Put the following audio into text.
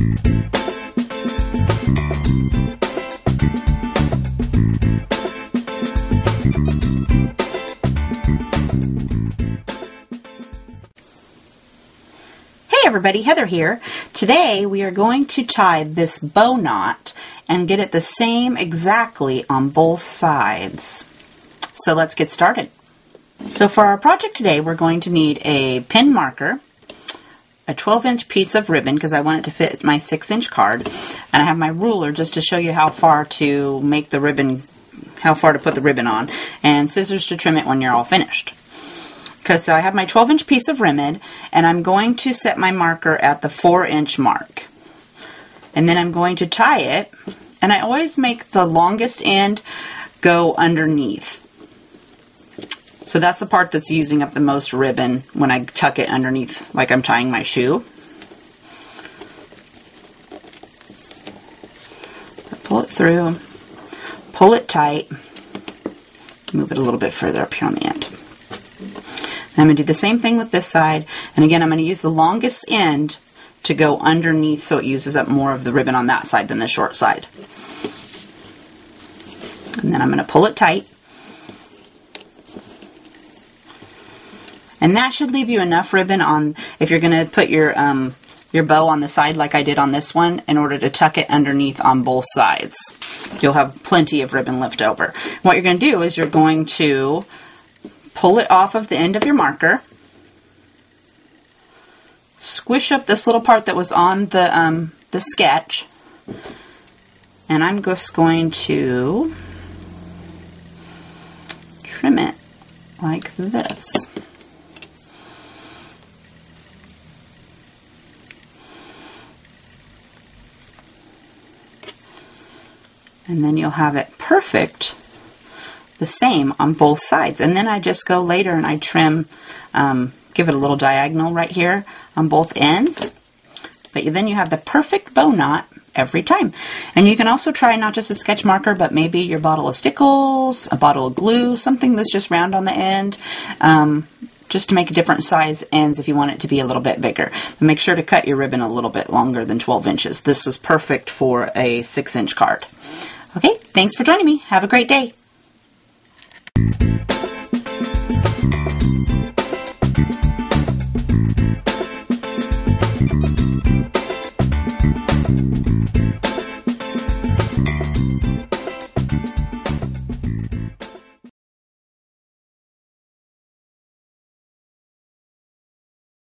Hey everybody, Heather here. Today we are going to tie this bow knot and get it the same exactly on both sides. So let's get started. So for our project today we're going to need a pin marker, a 12 inch piece of ribbon because I want it to fit my 6 inch card, and I have my ruler just to show you how far to make the ribbon, how far to put the ribbon on, and scissors to trim it when you're all finished because so I have my 12 inch piece of ribbon and I'm going to set my marker at the 4 inch mark. And then I'm going to tie it and I always make the longest end go underneath. So that's the part that's using up the most ribbon when I tuck it underneath like I'm tying my shoe. Pull it through, pull it tight, move it a little bit further up here on the end. I'm going to do the same thing with this side. And again, I'm going to use the longest end to go underneath so it uses up more of the ribbon on that side than the short side. And then I'm going to pull it tight. And that should leave you enough ribbon on if you're going to put your um, your bow on the side like I did on this one in order to tuck it underneath on both sides. You'll have plenty of ribbon left over. What you're going to do is you're going to pull it off of the end of your marker, squish up this little part that was on the, um, the sketch, and I'm just going to trim it like this. And then you'll have it perfect the same on both sides. And then I just go later and I trim, um, give it a little diagonal right here on both ends. But then you have the perfect bow knot every time. And you can also try not just a sketch marker, but maybe your bottle of stickles, a bottle of glue, something that's just round on the end, um, just to make different size ends if you want it to be a little bit bigger. Make sure to cut your ribbon a little bit longer than 12 inches. This is perfect for a 6 inch card. Okay, thanks for joining me. Have a great day.